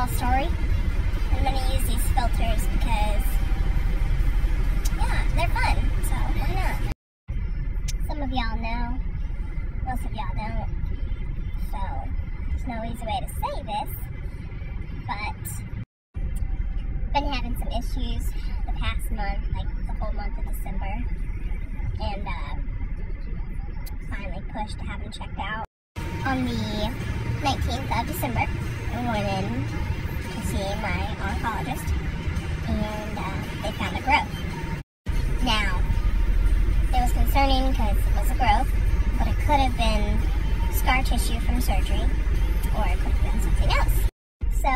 small story. I'm going to use these filters because, yeah, they're fun. So why not? Some of y'all know. Most of y'all don't. So there's no easy way to say this. But been having some issues the past month, like the whole month of December. And uh, finally pushed to have them checked out on the 19th of December. In to see my oncologist and uh, they found a growth. Now, it was concerning because it was a growth, but it could have been scar tissue from surgery or it could have been something else. So,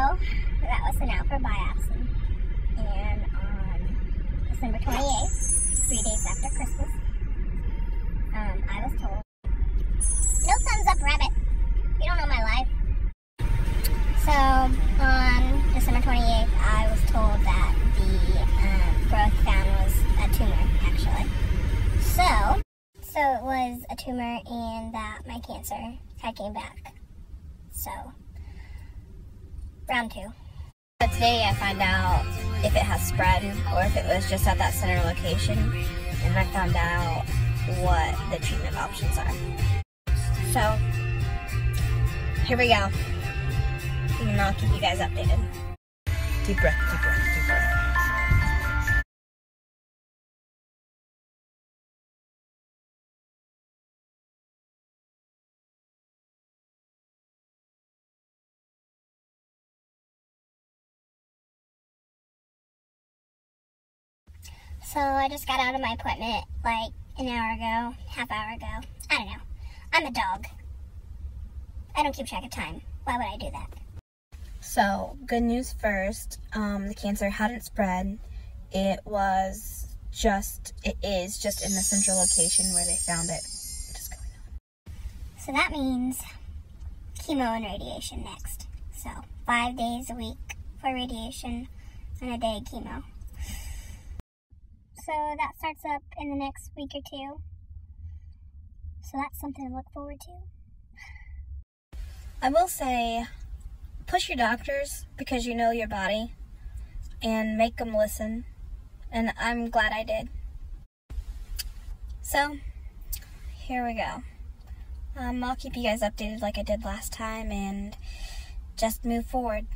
that was sent out for biopsy. And on December 28th, three days after Christmas, um, I was told, so it was a tumor and that my cancer had came back. So, round two. But today I find out if it has spread or if it was just at that center location, and I found out what the treatment options are. So, here we go. And I'll keep you guys updated. Deep breath, deep breath, deep breath. So I just got out of my appointment like an hour ago, half hour ago. I don't know. I'm a dog. I don't keep track of time. Why would I do that? So, good news first. Um, the cancer hadn't spread. It was just, it is just in the central location where they found it. Just going on. So that means chemo and radiation next. So five days a week for radiation and a day of chemo. So that starts up in the next week or two. So that's something to look forward to. I will say, push your doctors because you know your body and make them listen. And I'm glad I did. So, here we go. Um, I'll keep you guys updated like I did last time and just move forward.